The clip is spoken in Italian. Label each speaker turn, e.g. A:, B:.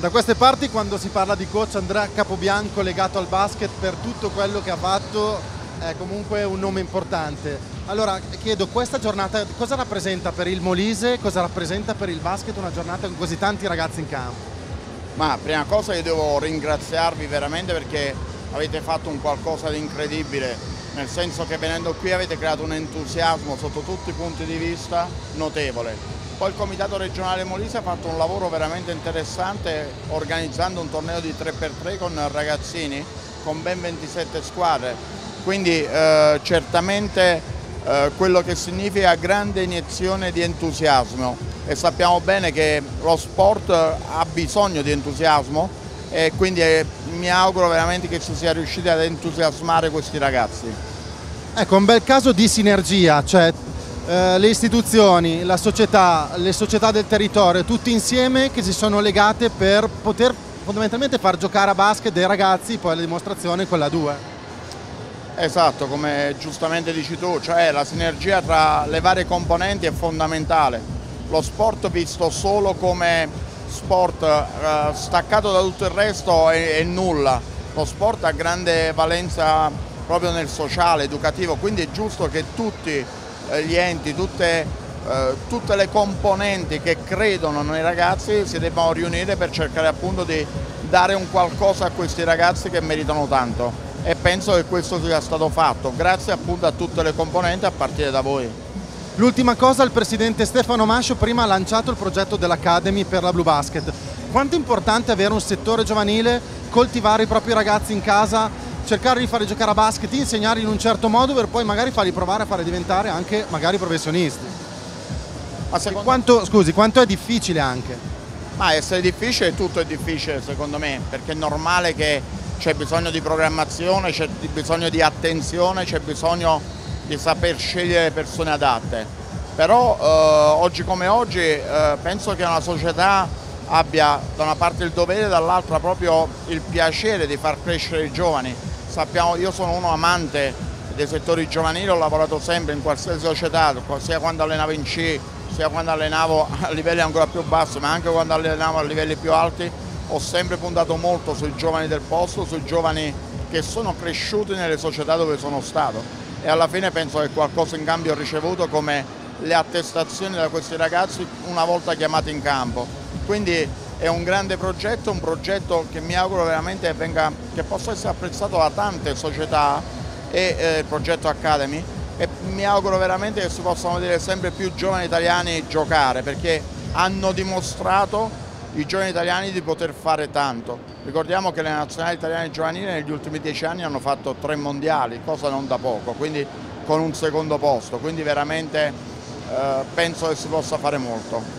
A: Da queste parti quando si parla di coach Andrea Capobianco legato al basket per tutto quello che ha fatto è comunque un nome importante. Allora chiedo, questa giornata cosa rappresenta per il Molise, cosa rappresenta per il basket una giornata con così tanti ragazzi in campo?
B: Ma prima cosa io devo ringraziarvi veramente perché avete fatto un qualcosa di incredibile, nel senso che venendo qui avete creato un entusiasmo sotto tutti i punti di vista notevole. Poi il Comitato regionale Molise ha fatto un lavoro veramente interessante organizzando un torneo di 3x3 con ragazzini con ben 27 squadre, quindi eh, certamente eh, quello che significa grande iniezione di entusiasmo. E sappiamo bene che lo sport ha bisogno di entusiasmo e quindi eh, mi auguro veramente che si sia riusciti ad entusiasmare questi ragazzi.
A: Ecco, un bel caso di sinergia, cioè eh, le istituzioni, la società, le società del territorio, tutti insieme che si sono legate per poter fondamentalmente far giocare a basket dei ragazzi, poi la dimostrazione con la 2.
B: Esatto, come giustamente dici tu, cioè la sinergia tra le varie componenti è fondamentale. Lo sport visto solo come sport eh, staccato da tutto il resto è, è nulla. Lo sport ha grande valenza proprio nel sociale, educativo, quindi è giusto che tutti eh, gli enti, tutte, eh, tutte le componenti che credono nei ragazzi si debbano riunire per cercare appunto di dare un qualcosa a questi ragazzi che meritano tanto e penso che questo sia stato fatto grazie appunto a tutte le componenti a partire da voi.
A: L'ultima cosa, il presidente Stefano Mascio prima ha lanciato il progetto dell'Academy per la Blue Basket. Quanto è importante avere un settore giovanile, coltivare i propri ragazzi in casa cercare di farli giocare a basket, insegnarli in un certo modo per poi magari farli provare a fare diventare anche magari professionisti. Ma secondo... quanto, scusi, quanto è difficile anche?
B: Ma essere difficile, tutto è difficile secondo me, perché è normale che c'è bisogno di programmazione, c'è bisogno di attenzione, c'è bisogno di saper scegliere persone adatte. Però eh, oggi come oggi eh, penso che una società abbia da una parte il dovere, dall'altra proprio il piacere di far crescere i giovani sappiamo, io sono uno amante dei settori giovanili, ho lavorato sempre in qualsiasi società, sia quando allenavo in C, sia quando allenavo a livelli ancora più bassi, ma anche quando allenavo a livelli più alti, ho sempre puntato molto sui giovani del posto, sui giovani che sono cresciuti nelle società dove sono stato e alla fine penso che qualcosa in cambio ho ricevuto come le attestazioni da questi ragazzi una volta chiamati in campo. Quindi è un grande progetto, un progetto che mi auguro veramente venga, che possa essere apprezzato da tante società e eh, il progetto Academy e mi auguro veramente che si possano vedere sempre più giovani italiani giocare perché hanno dimostrato i giovani italiani di poter fare tanto. Ricordiamo che le nazionali italiane giovanili negli ultimi dieci anni hanno fatto tre mondiali, cosa non da poco, quindi con un secondo posto, quindi veramente eh, penso che si possa fare molto.